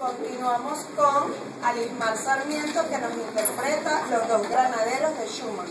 Continuamos con Alismar Sarmiento que nos interpreta Los dos granaderos de Schumann.